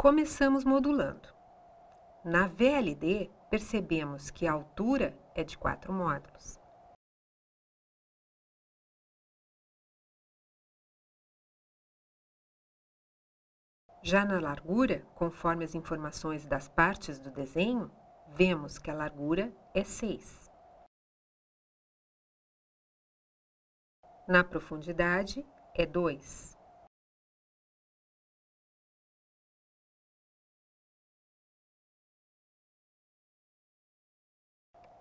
Começamos modulando. Na VLD, percebemos que a altura é de 4 módulos. Já na largura, conforme as informações das partes do desenho, vemos que a largura é 6. Na profundidade, é 2.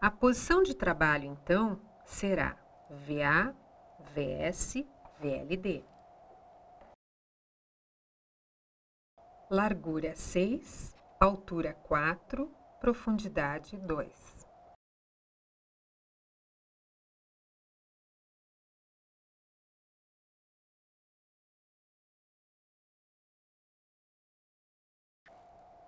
A posição de trabalho, então, será VA, VS, VLD. Largura 6, altura 4, profundidade 2.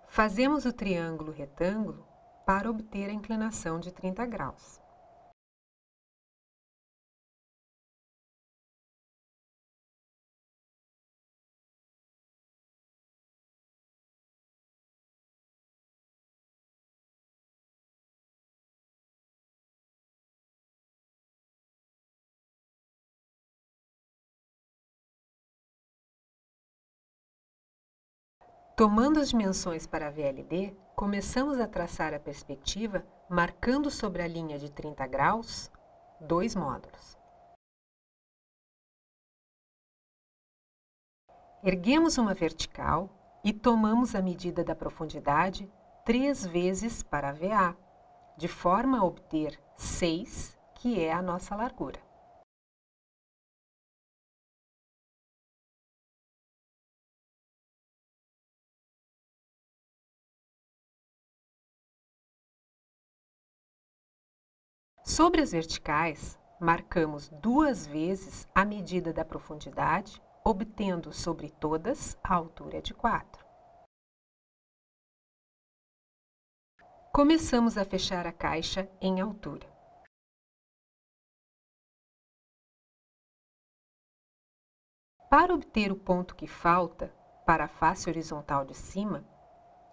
Fazemos o triângulo retângulo para obter a inclinação de 30 graus. Tomando as dimensões para a VLD, começamos a traçar a perspectiva marcando sobre a linha de 30 graus dois módulos. Erguemos uma vertical e tomamos a medida da profundidade três vezes para a VA, de forma a obter 6, que é a nossa largura. Sobre as verticais, marcamos duas vezes a medida da profundidade, obtendo sobre todas a altura de 4. Começamos a fechar a caixa em altura. Para obter o ponto que falta para a face horizontal de cima,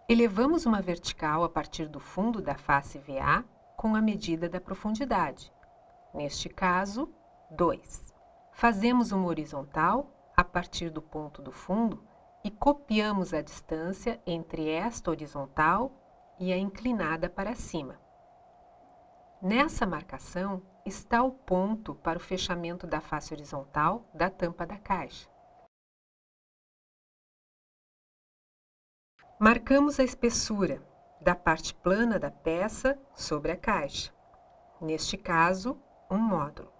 elevamos uma vertical a partir do fundo da face VA com a medida da profundidade. Neste caso, 2. Fazemos uma horizontal a partir do ponto do fundo e copiamos a distância entre esta horizontal e a inclinada para cima. Nessa marcação está o ponto para o fechamento da face horizontal da tampa da caixa. Marcamos a espessura da parte plana da peça sobre a caixa. Neste caso, um módulo.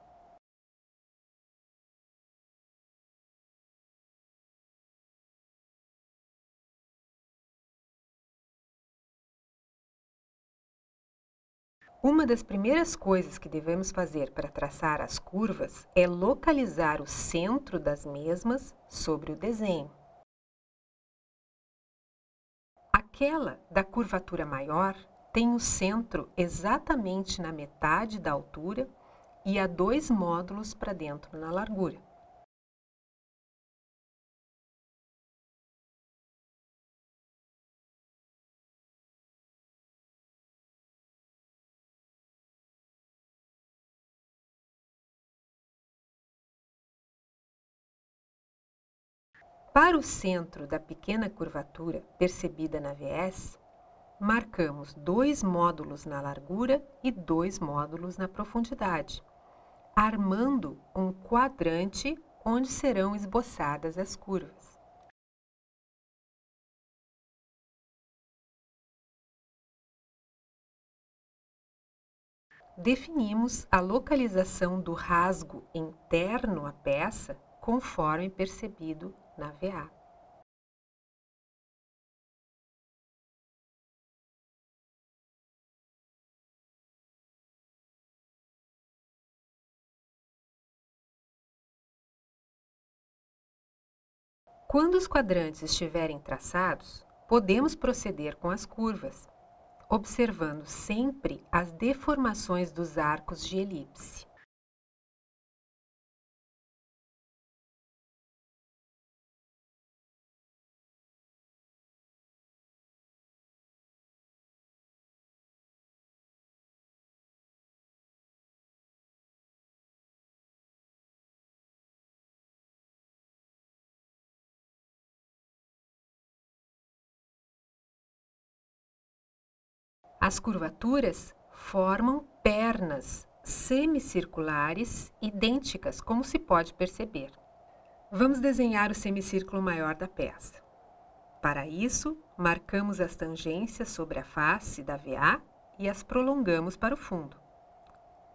Uma das primeiras coisas que devemos fazer para traçar as curvas é localizar o centro das mesmas sobre o desenho. Aquela da curvatura maior tem o centro exatamente na metade da altura e há dois módulos para dentro na largura. Para o centro da pequena curvatura percebida na VS, marcamos dois módulos na largura e dois módulos na profundidade, armando um quadrante onde serão esboçadas as curvas. Definimos a localização do rasgo interno à peça conforme percebido na VA. Quando os quadrantes estiverem traçados, podemos proceder com as curvas, observando sempre as deformações dos arcos de elipse. As curvaturas formam pernas semicirculares idênticas, como se pode perceber. Vamos desenhar o semicírculo maior da peça. Para isso, marcamos as tangências sobre a face da VA e as prolongamos para o fundo.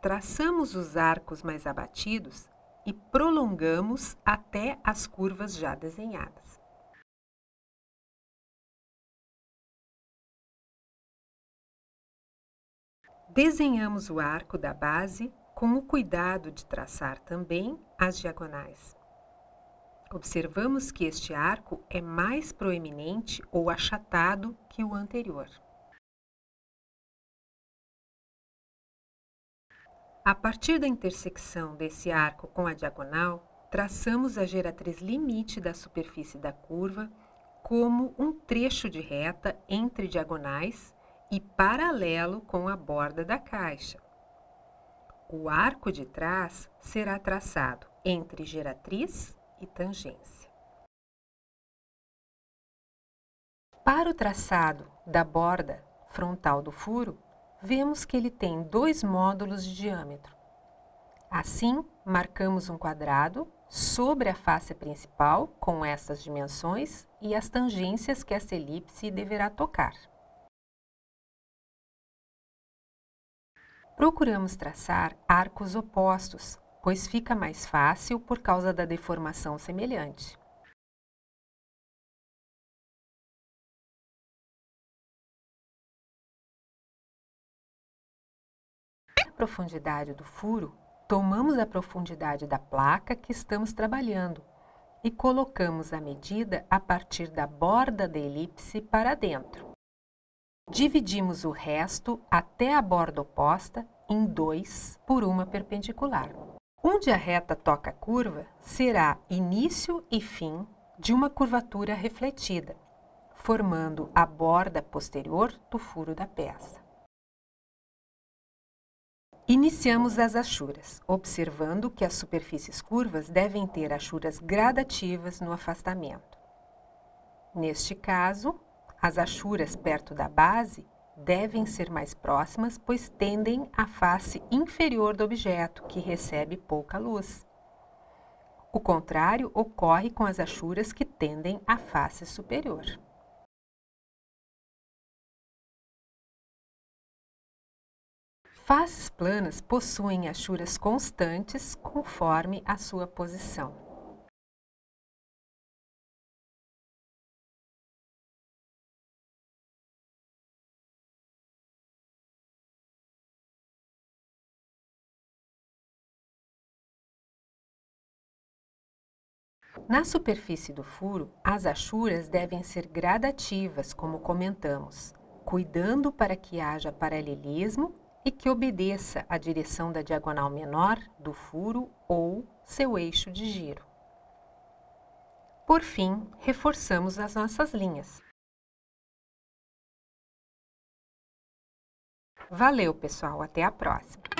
Traçamos os arcos mais abatidos e prolongamos até as curvas já desenhadas. Desenhamos o arco da base com o cuidado de traçar também as diagonais. Observamos que este arco é mais proeminente ou achatado que o anterior. A partir da intersecção desse arco com a diagonal, traçamos a geratriz limite da superfície da curva como um trecho de reta entre diagonais e paralelo com a borda da caixa. O arco de trás será traçado entre geratriz e tangência. Para o traçado da borda frontal do furo, vemos que ele tem dois módulos de diâmetro. Assim, marcamos um quadrado sobre a face principal com essas dimensões e as tangências que essa elipse deverá tocar. Procuramos traçar arcos opostos, pois fica mais fácil por causa da deformação semelhante. A profundidade do furo, tomamos a profundidade da placa que estamos trabalhando e colocamos a medida a partir da borda da elipse para dentro. Dividimos o resto até a borda oposta em dois por uma perpendicular. Onde a reta toca a curva será início e fim de uma curvatura refletida, formando a borda posterior do furo da peça. Iniciamos as achuras, observando que as superfícies curvas devem ter achuras gradativas no afastamento. Neste caso, as achuras perto da base devem ser mais próximas, pois tendem à face inferior do objeto, que recebe pouca luz. O contrário ocorre com as achuras que tendem à face superior. Faces planas possuem achuras constantes conforme a sua posição. Na superfície do furo, as achuras devem ser gradativas, como comentamos, cuidando para que haja paralelismo e que obedeça à direção da diagonal menor do furo ou seu eixo de giro. Por fim, reforçamos as nossas linhas. Valeu, pessoal! Até a próxima!